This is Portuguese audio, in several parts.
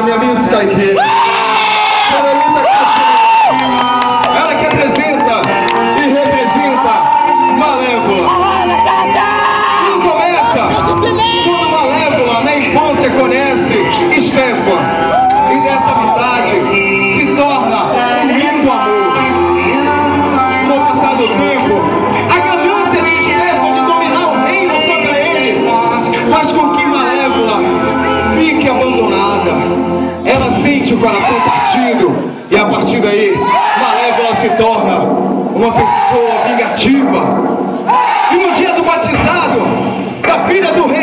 da minha música aqui. coração partido. E a partir daí, Malévola se torna uma pessoa vingativa. E no dia do batizado da filha do rei,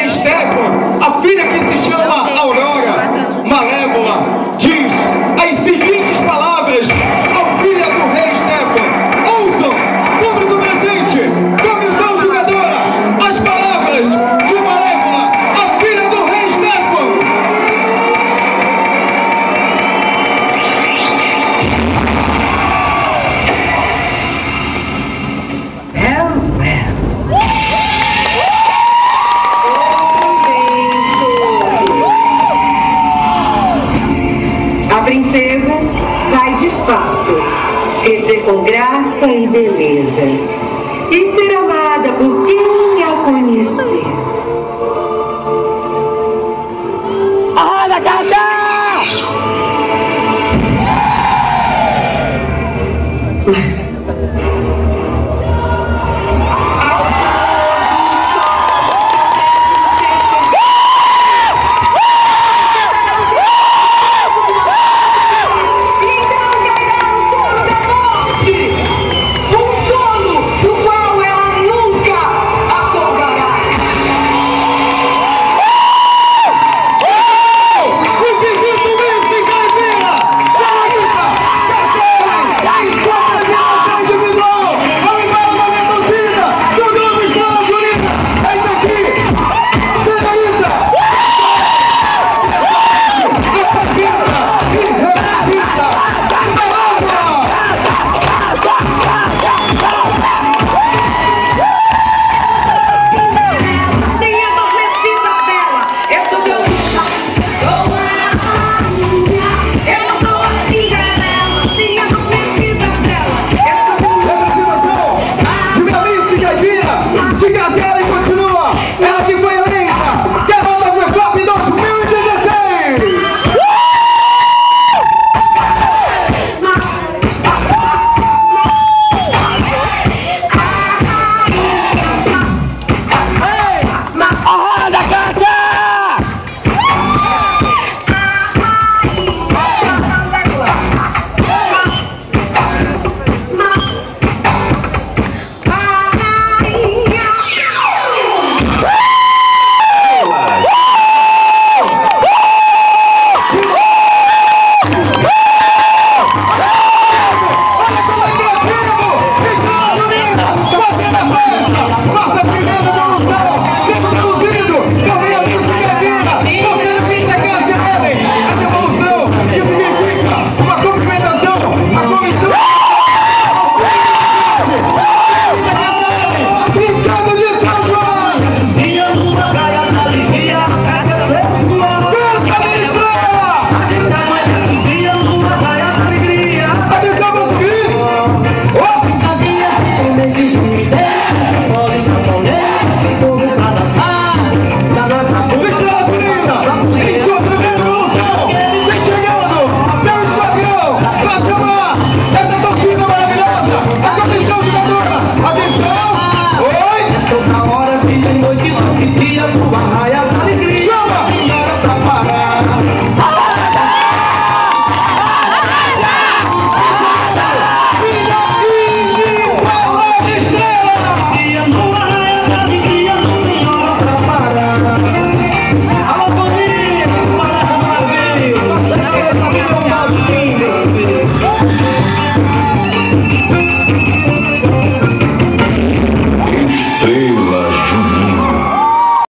fato, crescer com graça e beleza, e ser amada por quem a conhecer. Arrada, casa! Mas